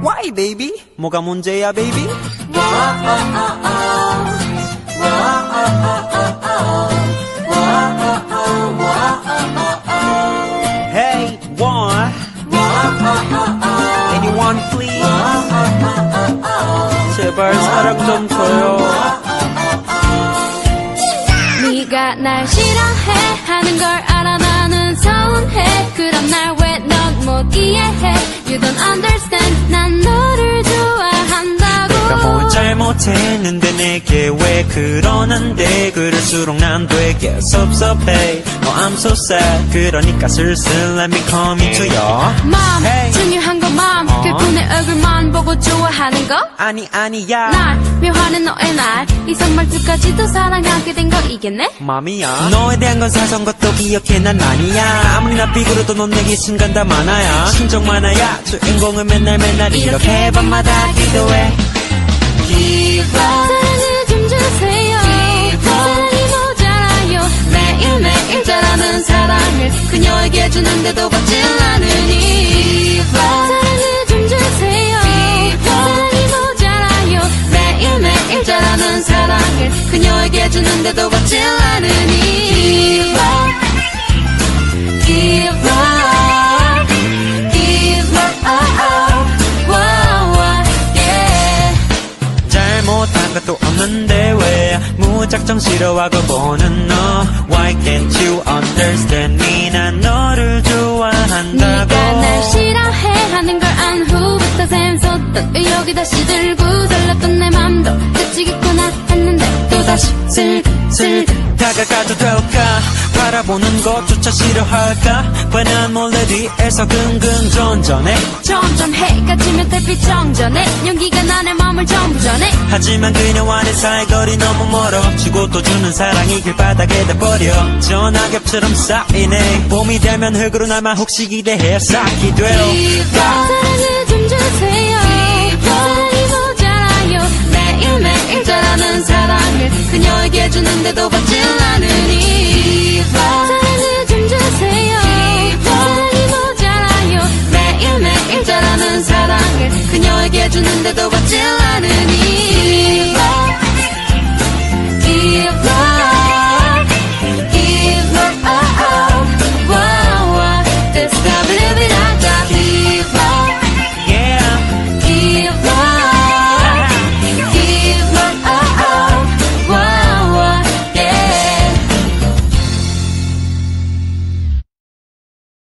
Why baby? 뭐가 문제야 baby? Hey, one. Anyone please? 제발 사랑 좀 줘요. 네가 날 싫어해 하는 걸 알아 나는 서운해 그럼 날 뭘 잘못했는데 내게 왜 그러는데? 그럴수록 난 되게 섭섭해. Oh I'm so sad. 그러니까 슬슬 let me come into your 맘 Hey. 중요한 건 맘 어. 그분의 얼굴만 보고 좋아하는 거? 아니 아니야. 날 묘하는 너의 날. 이성 말투까지도 사랑하게 된 거 이겠네? 맘이야. 너에 대한 건 사선 것도 기억해. 난 아니야. 아무리 나 비굴어도 넌 내게 순간 다 많아야. 신정 많아야. 주인공은 맨날 맨날 이렇게 밤마다 기도해 사랑을 좀 주세요 사랑이 모자라요 매일매일 잘하는 사랑을 그녀에게 주는데도 받질 않으니 사랑을 좀 주세요 사랑이 모자라요 매일매일 잘하는 사랑을 그녀에게 주는데도 받질 않으니 못한 것도 없는데 왜 무작정 싫어하고 보는 너? Why can't you understand me? 난 너를 좋아한다고. 네가 날 싫어해 하는 걸 안 후부터 샘솟던 의욕이 다시 들고 설렜던 내 맘도 그치겠구나 했는데 또다시 슬슬 다가가도 될까? 바라보는 것조차 싫어할까? 왜난 몰래 뒤에서 긍긍 전전해. 점점 해가 지면 달빛 정전해. 용기가 나의 마음을 전부 전해. 하지만 그녀와의 사이거리 너무 멀어. 주고 또 주는 사랑이 길 바닥에다 버려. 저 낙엽처럼 쌓이네. 봄이 되면 흙으로 남아 혹시 기대해 쌓기 돼요 사랑을 좀 주세요. 사랑이 모자라요. 매일매일 잘하는 사랑을 그녀에게 주는데도 받질 않으니 사랑을 그녀에게 주는데도 받질 않으니.